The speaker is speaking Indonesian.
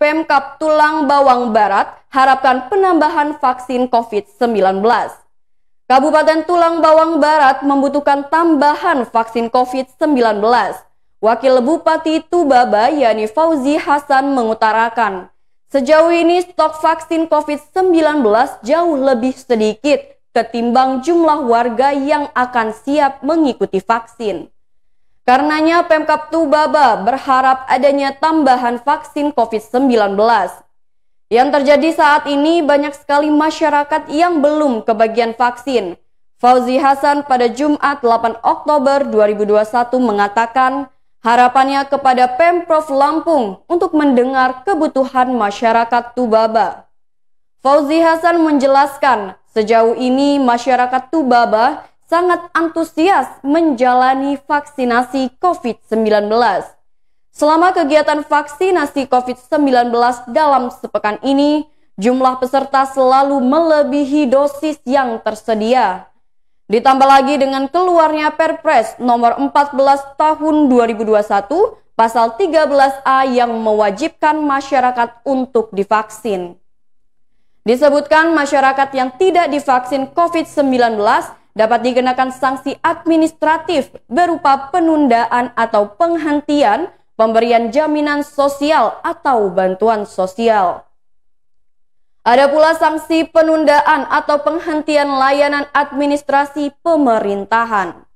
Pemkap Tulang Bawang Barat harapkan penambahan vaksin COVID-19. Kabupaten Tulang Bawang Barat membutuhkan tambahan vaksin COVID-19. Wakil Bupati Tubaba Yani Fauzi Hasan mengutarakan, sejauh ini stok vaksin COVID-19 jauh lebih sedikit ketimbang jumlah warga yang akan siap mengikuti vaksin. Karenanya Pemkap Tubaba berharap adanya tambahan vaksin COVID-19. Yang terjadi saat ini banyak sekali masyarakat yang belum kebagian vaksin. Fauzi Hasan pada Jumat 8 Oktober 2021 mengatakan harapannya kepada Pemprov Lampung untuk mendengar kebutuhan masyarakat Tubaba. Fauzi Hasan menjelaskan, sejauh ini masyarakat Tubaba sangat antusias menjalani vaksinasi COVID-19. Selama kegiatan vaksinasi COVID-19 dalam sepekan ini, jumlah peserta selalu melebihi dosis yang tersedia. Ditambah lagi dengan keluarnya Perpres nomor 14 tahun 2021 pasal 13A yang mewajibkan masyarakat untuk divaksin. Disebutkan masyarakat yang tidak divaksin COVID-19 dapat dikenakan sanksi administratif berupa penundaan atau penghentian pemberian jaminan sosial atau bantuan sosial. Ada pula sanksi penundaan atau penghentian layanan administrasi pemerintahan.